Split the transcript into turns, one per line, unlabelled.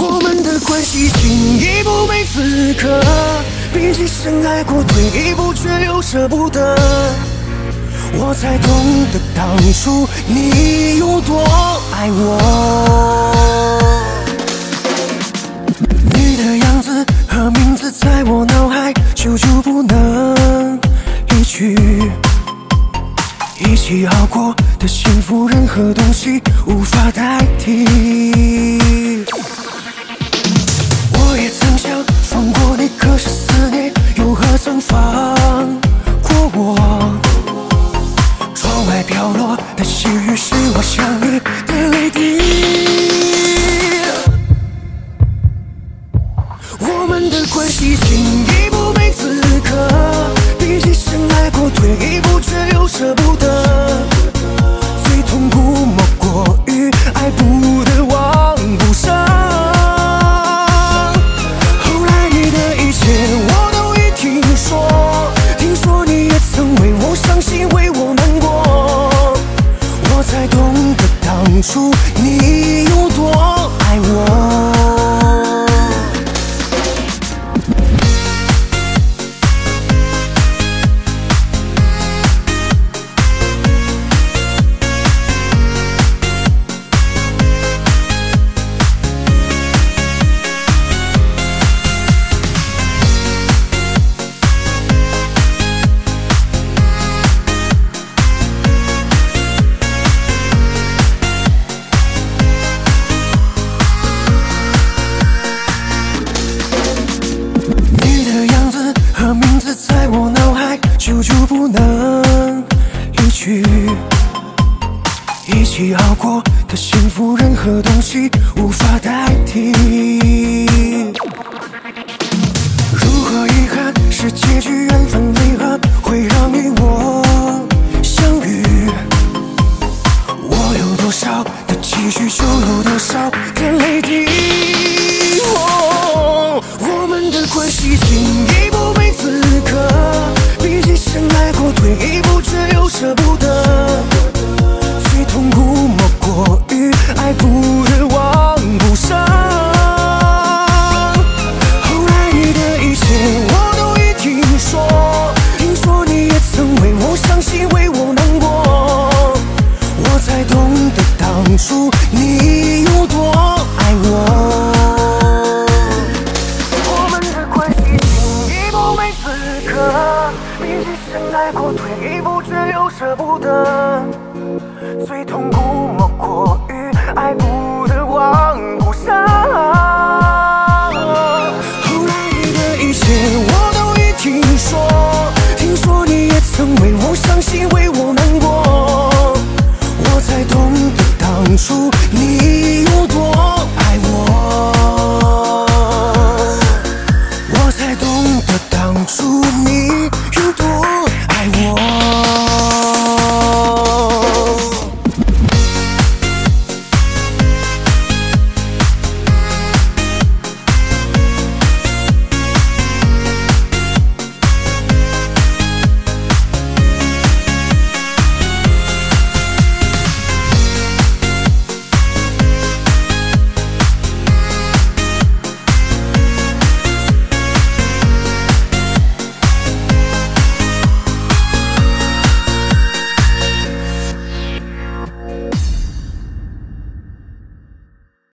我们的关系进一步没资格，毕竟深爱过，退一步却又舍不得。我才懂得当初你有多爱我。你的样子和名字在我脑海久久不能离去，一起熬过的幸福，任何东西无法代替。舍不得。最痛苦莫过于爱不得，忘不舍。后来你的一切我都已听说，听说你也曾为我伤心，为我难过，我才懂得当初都不能离去，一起熬过的幸福，任何东西无法代替。结果退一步却又舍不得来过退一步却又舍不得最痛苦莫过于爱不得忘不舍后来你的一切我都已听说听说你也曾为我伤心为我